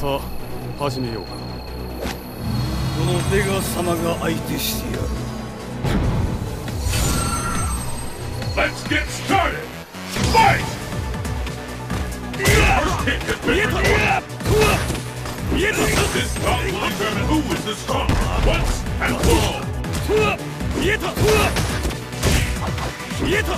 さあ始めようかこのベガ様が相手してやる Let's get started! Fight! First hit has been recorded. This bout will determine who is the stronger once and for all. 見えた見えた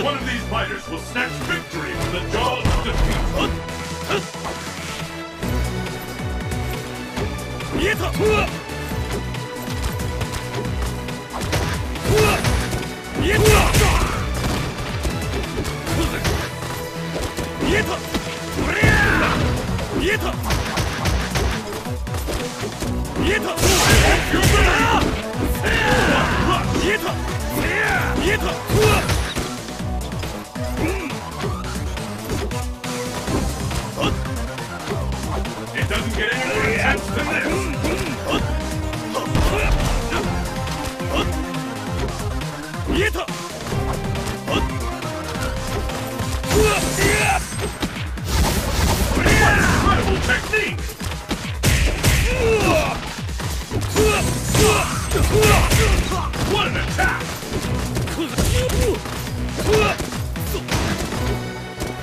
One of these fighters will snatch victory from the jaws of defeat. Yeta! Yeta! Yeta!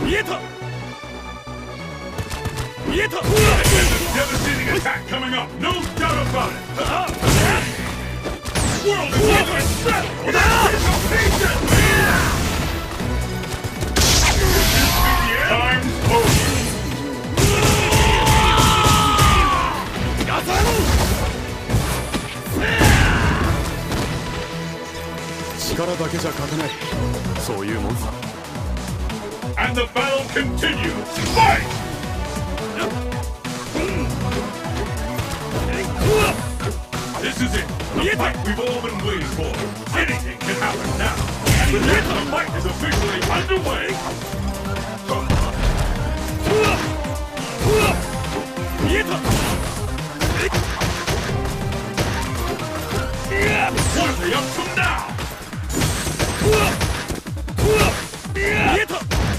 别疼！别疼！Devastating attack coming up, no doubt about it! World is Time's over! And the battle continues! Fight! Get the fight it. we've all been waiting for. Anything can happen now. The Nintendo fight is officially underway. What are they up to now?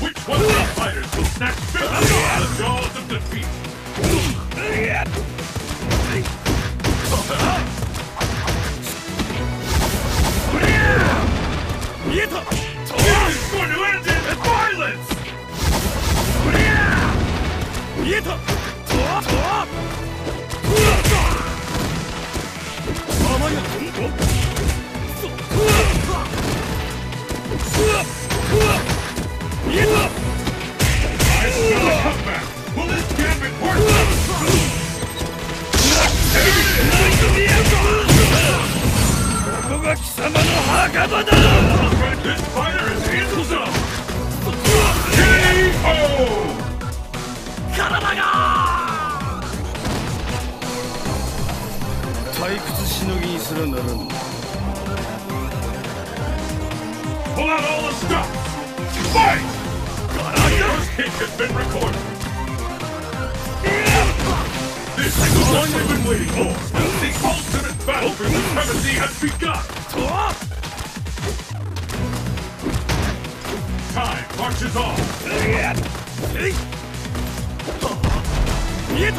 Which one of the fighters will ここが貴様の墓場だ This fighter is in zone! KO! 体が退屈しのぎにすらならん Pull out all the stops! Fight! First hit has been recorded. This is the one we've been waiting for. The ultimate battle for supremacy has begun. 师兄别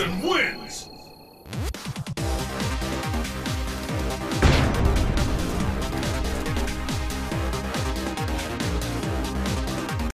and win!